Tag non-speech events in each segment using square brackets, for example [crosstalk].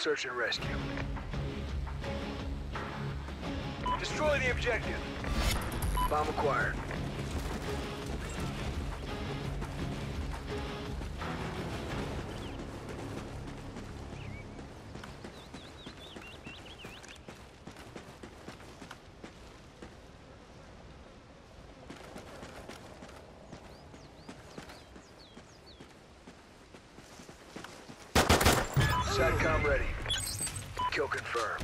Search and rescue. Destroy the objective. Bomb acquired. SATCOM ready. Kill confirmed.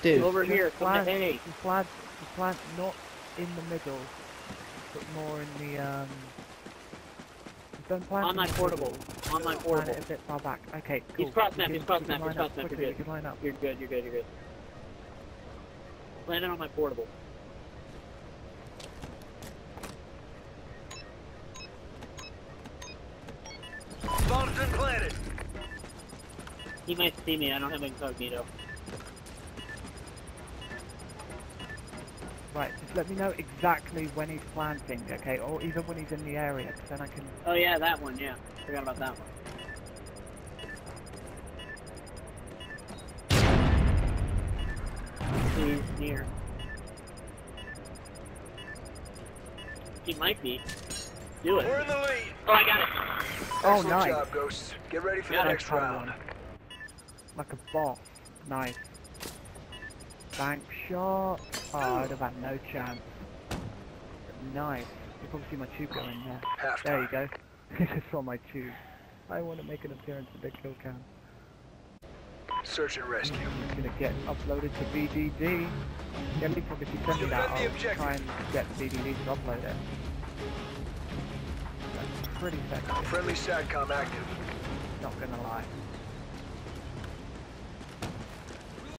Dude, Over here, come plant, to A. just plant, plant not in the middle, but more in the, um... Don't plant On in my portable. middle, On my Plant portable. it a bit far back. Okay, cool. He's cross You map, can- he's cross map, he's line cross up map, you're good. You line up. You're good, you're good, you're good. Landed on my portable. Bomb's been planted. He might see me, I don't have incognito. Right, just let me know exactly when he's planting, okay? Or even when he's in the area, 'cause then I can... Oh yeah, that one, yeah. Forgot about that one. He's near. He might be. Do it. We're in the lead. Oh, I got it. Oh, Excellent nice. job, Ghosts. Get ready for Got the next round. Like a boss. Nice. Bank shot. Oh, I'd have had no chance. Nice. You probably see my tube going there. Half There you go. [laughs] Just saw my tube. I want to make an appearance at the kill cam. Search and rescue. It's gonna get uploaded to BDD. Yeah, Lee, if you send me that, I'll objective. try and get BDD to upload it. That's pretty sexy, Friendly SATCOM active. not gonna lie.